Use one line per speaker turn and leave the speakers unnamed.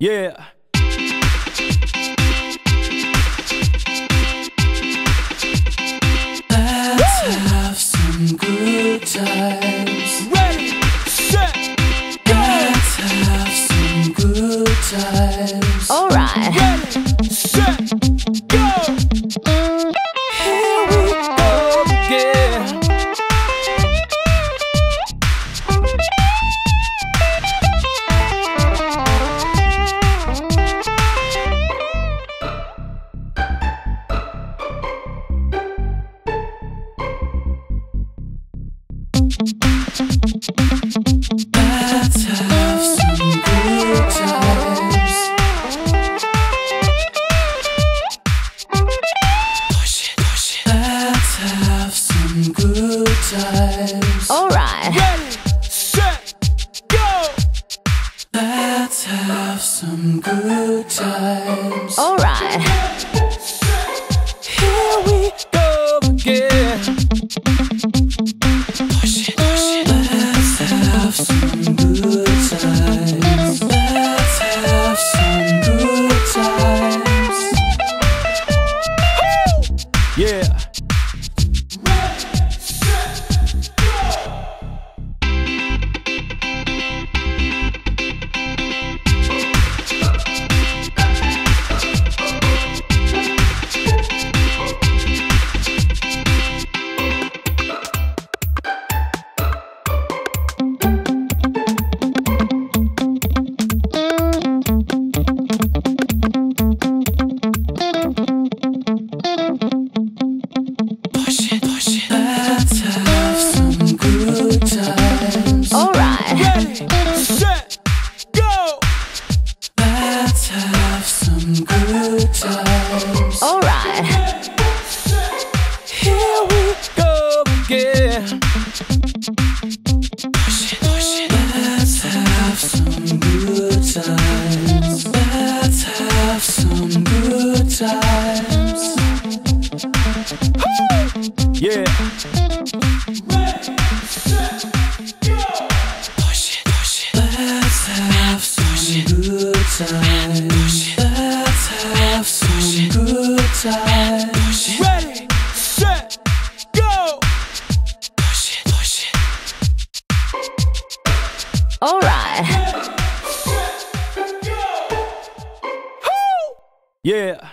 Yeah.
Let's have some good times.
Ready, set, go.
Let's have some good times.
Alright.
Ready, set,
Alright.
Let's have some good times.
All right.
Here we go again.
Times.
Alright.
Here we go again.
Push it, push it. Let's have some good times. Let's have some good times.
Yeah.
Push it, push it. Let's have some good times.
Ready, set, go.
Push it, push it.
Alright.
Yeah.